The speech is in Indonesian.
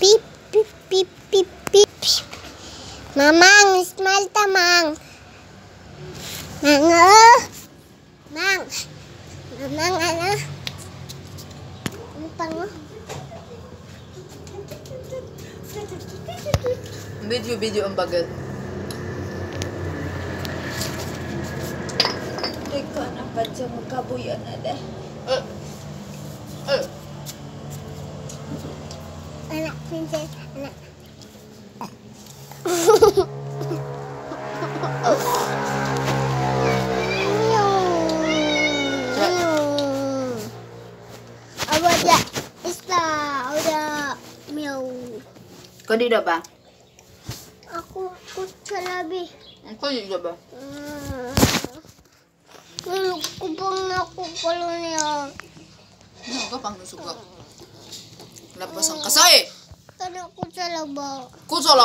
Pip, pip, pip, pip, pip. Mamang, smile ta, Mang. Mang, oh. Mang. Mamang, ano? Ano pang, oh? Video-video ang bagat. Ikaw na pa siya magkabuyan na deh. Eh. Princess, anak. Apa dia? Isla, udah miau. Kau di ba? Aku kucing lebih. Kau di ba? Niluk ko bang ako pala niya. Ano ka pang suka? Lapas ang kasay. Nước cốt sốt